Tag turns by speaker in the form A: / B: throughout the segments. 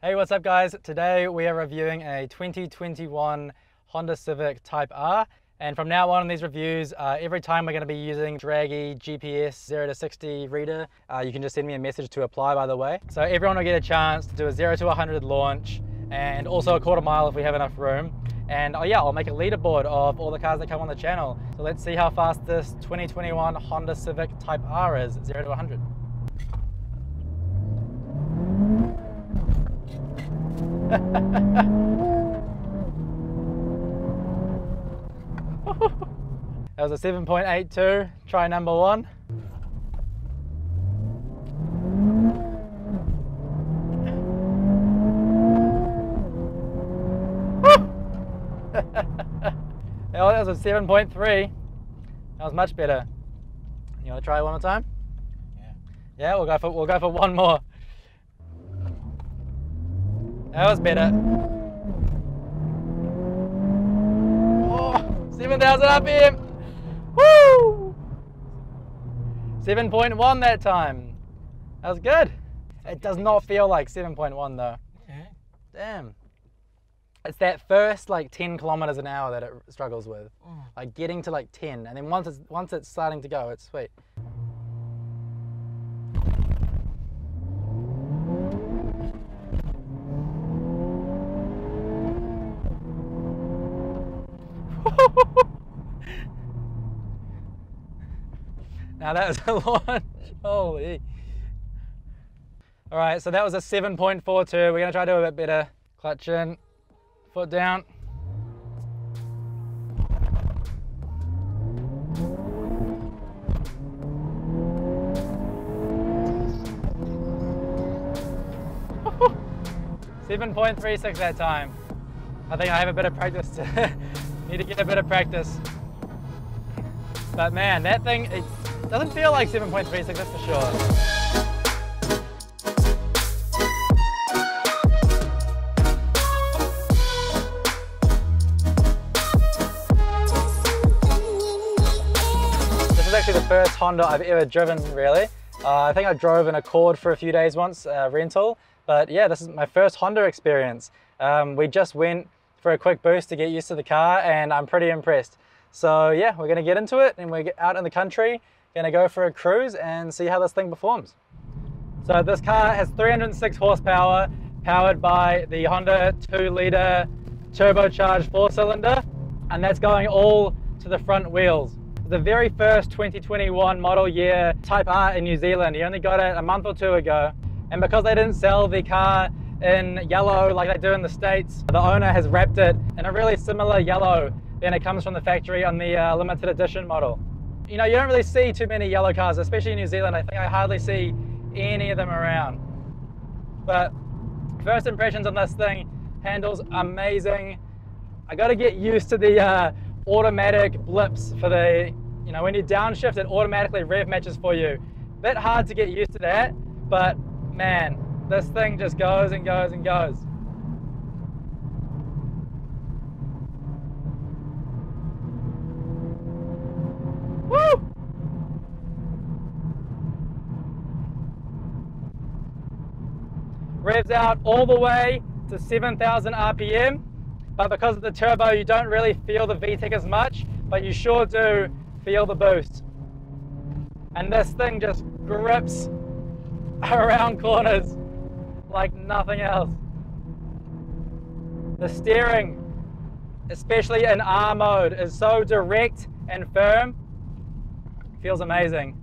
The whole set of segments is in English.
A: Hey, what's up guys? Today we are reviewing a 2021 Honda Civic Type R. And from now on in these reviews, uh, every time we're going to be using Dragy GPS 0 to 60 reader, uh, you can just send me a message to apply by the way. So everyone will get a chance to do a 0 to 100 launch and also a quarter mile if we have enough room. And oh yeah, I'll make a leaderboard of all the cars that come on the channel. So let's see how fast this 2021 Honda Civic Type R is, 0 to 100. that was a 7.82, try number one. oh, that was a 7.3. That was much better. You want to try one more time?
B: Yeah.
A: Yeah, we'll go for we'll go for one more. That was better. Oh, 7,000 RPM. Woo! 7.1 that time. That was good. It does not feel like 7.1 though.
B: Yeah.
A: Damn. It's that first like 10 kilometers an hour that it struggles with.
B: Mm.
A: Like getting to like 10 and then once it's once it's starting to go, it's sweet. Now that was a launch. Holy. All right, so that was a 7.42. We're gonna try to do a bit better. Clutch in, foot down. Seven point three six that time. I think I have a bit of practice. To need to get a bit of practice. But man, that thing doesn't feel like 7.36. That's for sure. This is actually the first Honda I've ever driven, really. Uh, I think I drove an Accord for a few days once, uh, rental. But yeah, this is my first Honda experience. Um, we just went for a quick boost to get used to the car and I'm pretty impressed. So yeah, we're gonna get into it and we're out in the country, gonna go for a cruise and see how this thing performs. So this car has 306 horsepower, powered by the Honda 2 liter turbocharged four cylinder, and that's going all to the front wheels. The very first 2021 model year Type R in New Zealand. He only got it a month or two ago. And because they didn't sell the car in yellow like they do in the States, the owner has wrapped it in a really similar yellow than it comes from the factory on the uh, limited edition model. You know, you don't really see too many yellow cars, especially in New Zealand. I think I hardly see any of them around. But first impressions on this thing, handles amazing. I got to get used to the uh, automatic blips for the, you know, when you downshift, it automatically rev matches for you. Bit hard to get used to that, but man, this thing just goes and goes and goes. Woo! Out all the way to 7,000 RPM, but because of the turbo, you don't really feel the VTEC as much, but you sure do feel the boost. And this thing just grips around corners like nothing else. The steering, especially in R mode, is so direct and firm. Feels amazing.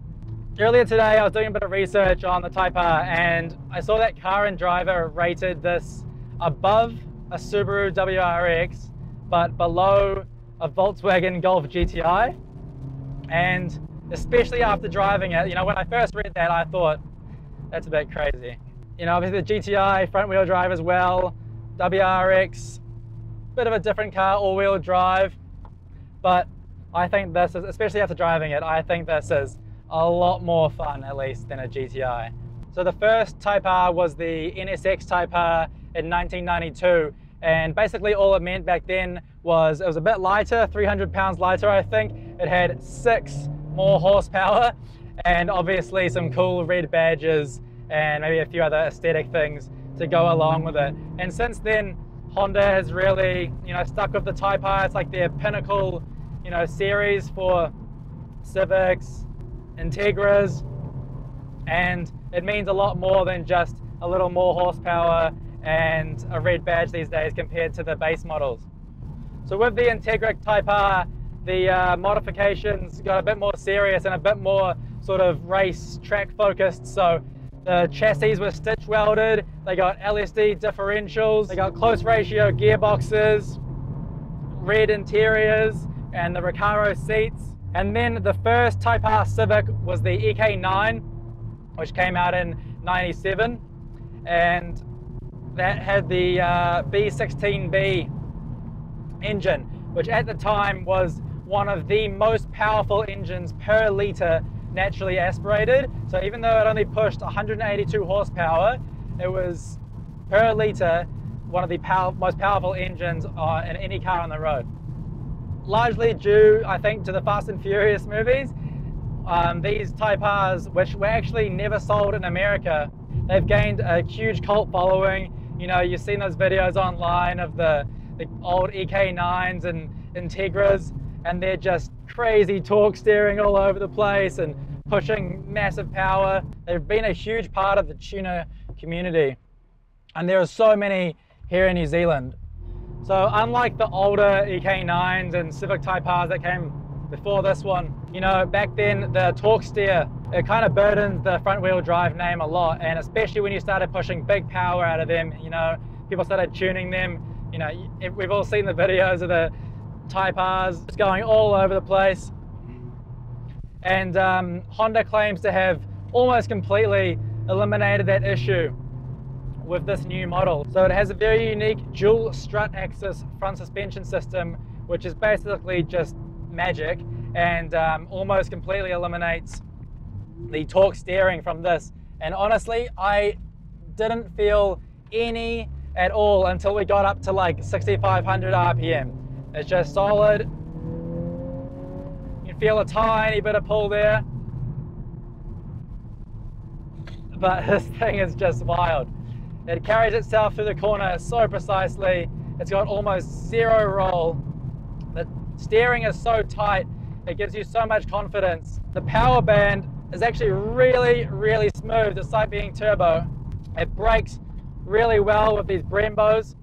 A: Earlier today, I was doing a bit of research on the Type R and I saw that Car and Driver rated this above a Subaru WRX, but below a Volkswagen Golf GTI. And especially after driving it, you know, when I first read that, I thought, that's a bit crazy. You know, obviously the GTI, front wheel drive as well, WRX, bit of a different car, all wheel drive. But I think this is, especially after driving it, I think this is a lot more fun at least than a GTI. So the first Type R was the NSX Type R in 1992 and basically all it meant back then was it was a bit lighter, 300 pounds lighter I think. It had six more horsepower and obviously some cool red badges and maybe a few other aesthetic things to go along with it. And since then, Honda has really, you know, stuck with the Type R. It's like their pinnacle, you know, series for Civics, Integras, and it means a lot more than just a little more horsepower and a red badge these days compared to the base models. So with the Integra Type R, the uh, modifications got a bit more serious and a bit more sort of race track focused. So the chassis were stitch welded, they got LSD differentials, they got close ratio gearboxes, red interiors, and the Recaro seats. And then the first Type R Civic was the EK9, which came out in 97. And that had the uh, B16B engine, which at the time was one of the most powerful engines per litre naturally aspirated. So even though it only pushed 182 horsepower, it was per litre one of the most powerful engines uh, in any car on the road. Largely due, I think, to the Fast and Furious movies. Um, these Type Rs, which were actually never sold in America, they've gained a huge cult following. You know, you've seen those videos online of the, the old EK9s and Integras, and they're just crazy torque steering all over the place and pushing massive power. They've been a huge part of the tuner community. And there are so many here in New Zealand. So unlike the older EK9s and Civic Type Rs that came before this one, you know, back then the torque steer, it kind of burdened the front wheel drive name a lot. And especially when you started pushing big power out of them, you know, people started tuning them. You know, we've all seen the videos of the Type Rs going all over the place. And um, Honda claims to have almost completely eliminated that issue with this new model. So it has a very unique dual strut axis front suspension system, which is basically just magic and um, almost completely eliminates the torque steering from this. And honestly, I didn't feel any at all until we got up to like 6,500 RPM. It's just solid, You feel a tiny bit of pull there. But this thing is just wild. It carries itself through the corner so precisely. It's got almost zero roll. The steering is so tight, it gives you so much confidence. The power band is actually really, really smooth despite being turbo. It brakes really well with these Brembos.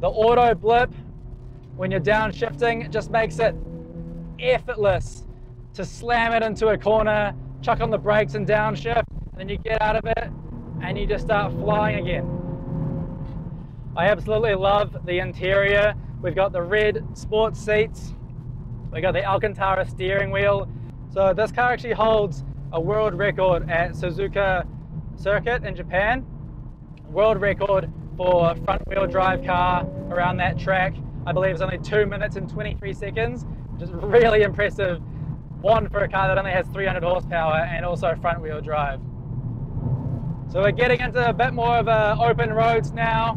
A: The auto blip, when you're downshifting, just makes it effortless to slam it into a corner, chuck on the brakes and downshift, and then you get out of it and you just start flying again. I absolutely love the interior. We've got the red sports seats. We've got the Alcantara steering wheel. So this car actually holds a world record at Suzuka Circuit in Japan. World record for front wheel drive car around that track. I believe it's only two minutes and 23 seconds which is really impressive. One for a car that only has 300 horsepower and also front wheel drive. So we're getting into a bit more of a open roads now.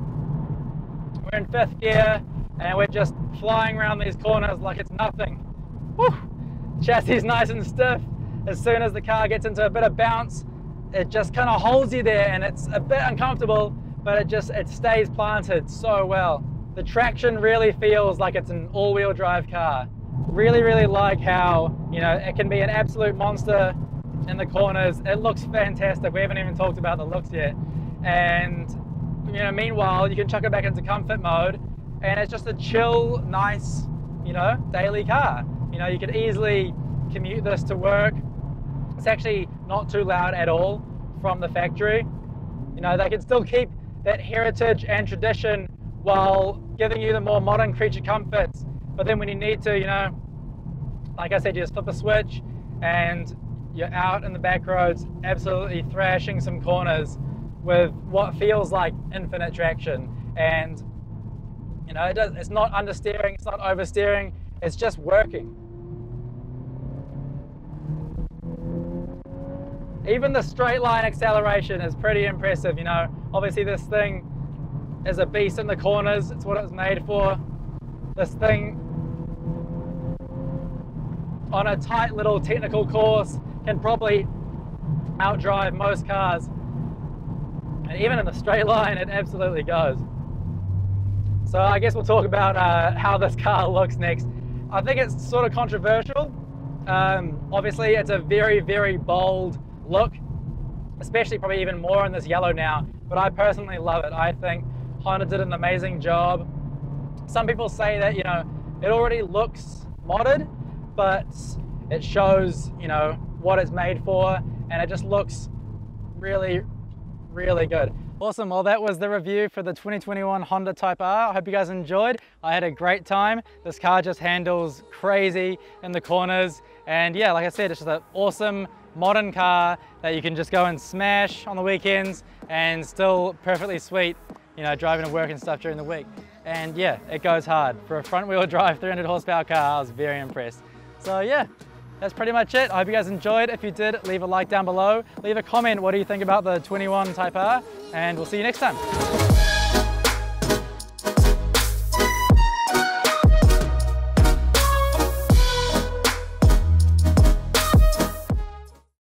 A: We're in fifth gear and we're just flying around these corners like it's nothing. Whew. Chassis is nice and stiff. As soon as the car gets into a bit of bounce, it just kind of holds you there and it's a bit uncomfortable, but it just, it stays planted so well. The traction really feels like it's an all-wheel drive car really, really like how, you know, it can be an absolute monster in the corners. It looks fantastic. We haven't even talked about the looks yet. And, you know, meanwhile, you can chuck it back into comfort mode and it's just a chill, nice, you know, daily car. You know, you could easily commute this to work. It's actually not too loud at all from the factory. You know, they can still keep that heritage and tradition while giving you the more modern creature comforts but then when you need to, you know, like I said, you just flip a switch and you're out in the back roads, absolutely thrashing some corners with what feels like infinite traction. And you know, it does, it's not understeering, it's not oversteering, it's just working. Even the straight line acceleration is pretty impressive, you know. Obviously this thing is a beast in the corners, it's what it was made for. This thing on a tight little technical course can probably outdrive most cars. And even in a straight line, it absolutely goes. So I guess we'll talk about uh, how this car looks next. I think it's sort of controversial. Um, obviously, it's a very, very bold look, especially probably even more in this yellow now, but I personally love it. I think Honda did an amazing job. Some people say that, you know, it already looks modded, but it shows, you know, what it's made for, and it just looks really, really good. Awesome, well that was the review for the 2021 Honda Type R. I hope you guys enjoyed. I had a great time. This car just handles crazy in the corners. And yeah, like I said, it's just an awesome modern car that you can just go and smash on the weekends and still perfectly sweet, you know, driving to work and stuff during the week. And yeah, it goes hard. For a front wheel drive 300 horsepower car, I was very impressed. So yeah, that's pretty much it. I hope you guys enjoyed. If you did, leave a like down below. Leave a comment, what do you think about the 21 Type R? And we'll see you next time.